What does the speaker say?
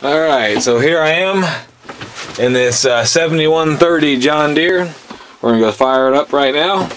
Alright, so here I am in this uh, 7130 John Deere. We're going to go fire it up right now.